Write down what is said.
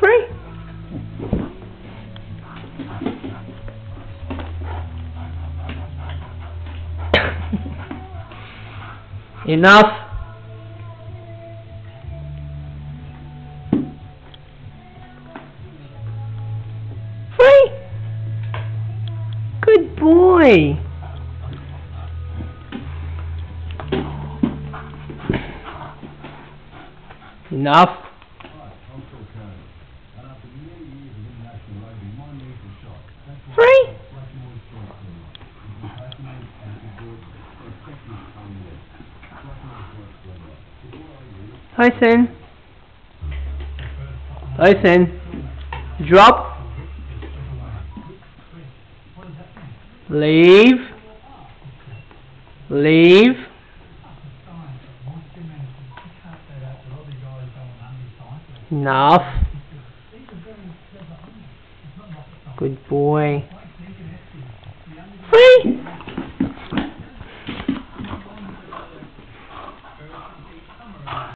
Free. Enough. Free. Good boy. Enough. Free. Hi, Sen. Hi. Drop. Leave. Leave. Enough. Good boy.